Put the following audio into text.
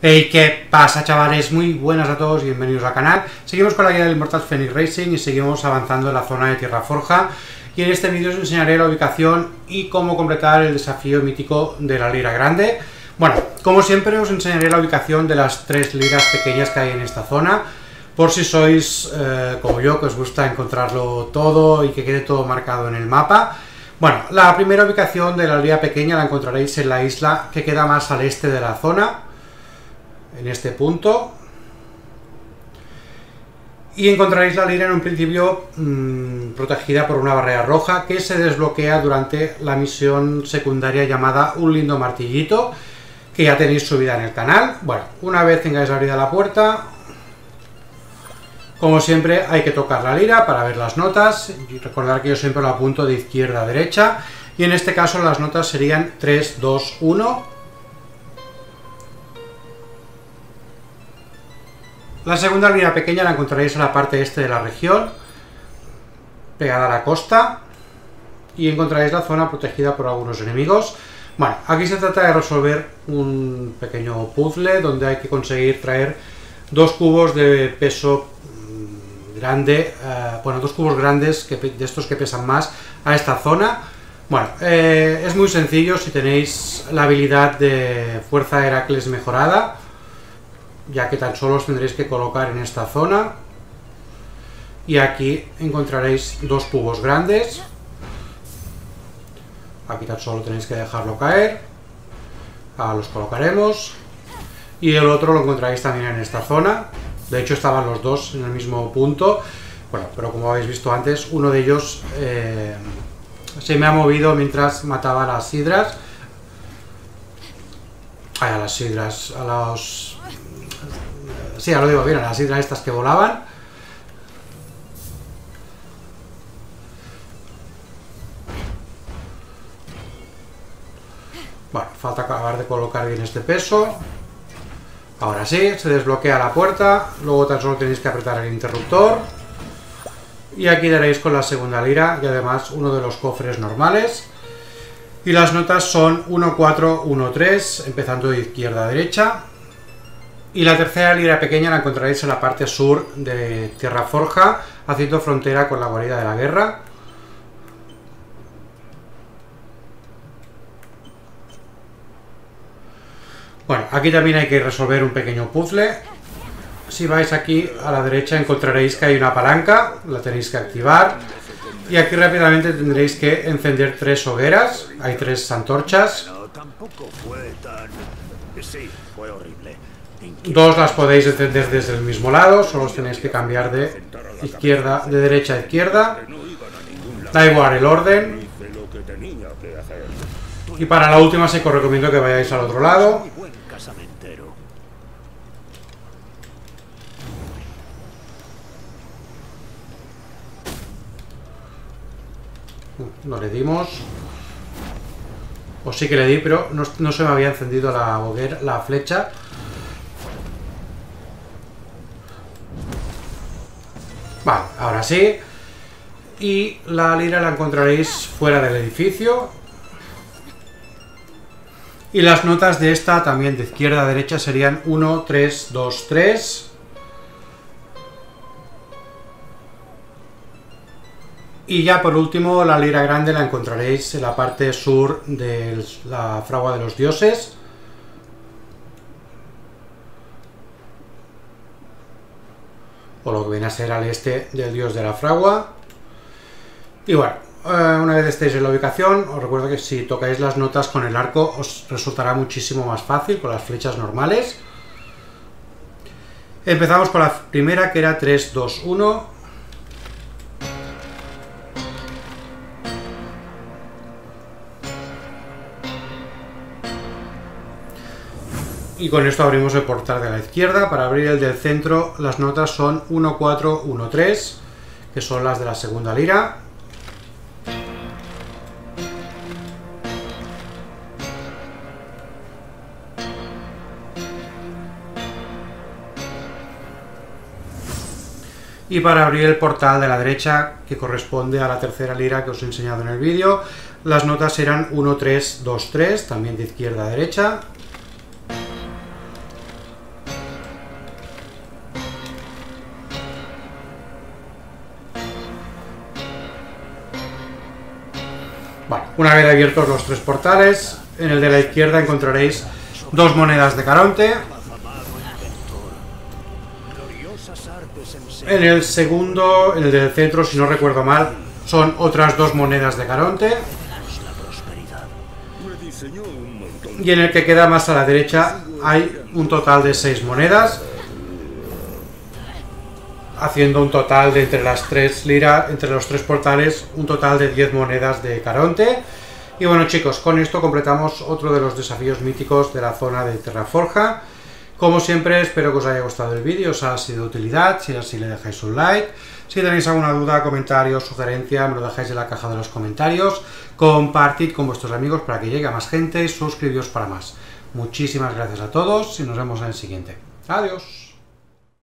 Hey, ¿qué pasa chavales? Muy buenas a todos bienvenidos al canal. Seguimos con la guía del Immortal Phoenix Racing y seguimos avanzando en la zona de Tierra Forja. Y en este vídeo os enseñaré la ubicación y cómo completar el desafío mítico de la lira grande. Bueno, como siempre os enseñaré la ubicación de las tres liras pequeñas que hay en esta zona. Por si sois eh, como yo, que os gusta encontrarlo todo y que quede todo marcado en el mapa. Bueno, la primera ubicación de la lira pequeña la encontraréis en la isla que queda más al este de la zona en este punto. Y encontraréis la lira en un principio mmm, protegida por una barrera roja que se desbloquea durante la misión secundaria llamada Un lindo martillito que ya tenéis subida en el canal. Bueno, una vez tengáis abierta la puerta, como siempre hay que tocar la lira para ver las notas. Y recordar que yo siempre lo apunto de izquierda a derecha. Y en este caso las notas serían 3, 2, 1 La segunda línea pequeña la encontraréis en la parte este de la región, pegada a la costa, y encontraréis la zona protegida por algunos enemigos. Bueno, aquí se trata de resolver un pequeño puzzle donde hay que conseguir traer dos cubos de peso mm, grande, eh, bueno, dos cubos grandes que, de estos que pesan más a esta zona. Bueno, eh, es muy sencillo si tenéis la habilidad de fuerza Heracles mejorada ya que tan solo os tendréis que colocar en esta zona. Y aquí encontraréis dos cubos grandes. Aquí tan solo tenéis que dejarlo caer. Ahora los colocaremos. Y el otro lo encontraréis también en esta zona. De hecho estaban los dos en el mismo punto. Bueno, pero como habéis visto antes uno de ellos eh, se me ha movido mientras mataba a las hidras a las hidras, a los Sí, ya lo digo bien, las hidras estas que volaban. Bueno, falta acabar de colocar bien este peso. Ahora sí, se desbloquea la puerta. Luego tan solo tenéis que apretar el interruptor. Y aquí daréis con la segunda lira y además uno de los cofres normales. Y las notas son 1, 4, 1, 3, empezando de izquierda a derecha. Y la tercera lira pequeña la encontraréis en la parte sur de Tierra Forja, haciendo frontera con la guarida de la guerra. Bueno, aquí también hay que resolver un pequeño puzzle. Si vais aquí a la derecha encontraréis que hay una palanca, la tenéis que activar. Y aquí rápidamente tendréis que encender tres hogueras, hay tres antorchas. Sí, fue horrible. Dos las podéis encender desde el mismo lado, solo os tenéis que cambiar de izquierda, de derecha a izquierda. Da igual el orden. Y para la última sí que os recomiendo que vayáis al otro lado. No le dimos. O sí que le di, pero no, no se me había encendido la la flecha. Vale, ahora sí. Y la lira la encontraréis fuera del edificio. Y las notas de esta también de izquierda a derecha serían 1, 3, 2, 3. Y ya por último la lira grande la encontraréis en la parte sur de la fragua de los dioses. O lo que viene a ser al este del dios de la fragua. Y bueno, eh, una vez estéis en la ubicación, os recuerdo que si tocáis las notas con el arco os resultará muchísimo más fácil con las flechas normales. Empezamos con la primera que era 3, 2, 1. Y con esto abrimos el portal de la izquierda. Para abrir el del centro las notas son 1, 4, 1, 3, que son las de la segunda lira. Y para abrir el portal de la derecha, que corresponde a la tercera lira que os he enseñado en el vídeo, las notas eran 1, 3, 2, 3, también de izquierda a derecha. Una vez abiertos los tres portales, en el de la izquierda encontraréis dos monedas de Caronte. En el segundo, en el del centro, si no recuerdo mal, son otras dos monedas de Caronte. Y en el que queda más a la derecha hay un total de seis monedas. Haciendo un total de entre las tres liras, entre los tres portales, un total de 10 monedas de Caronte. Y bueno chicos, con esto completamos otro de los desafíos míticos de la zona de Terraforja. Como siempre, espero que os haya gustado el vídeo, os haya sido de utilidad, si es así le dejáis un like. Si tenéis alguna duda, comentario, sugerencia, me lo dejáis en la caja de los comentarios. Compartid con vuestros amigos para que llegue a más gente y suscribíos para más. Muchísimas gracias a todos y nos vemos en el siguiente. Adiós.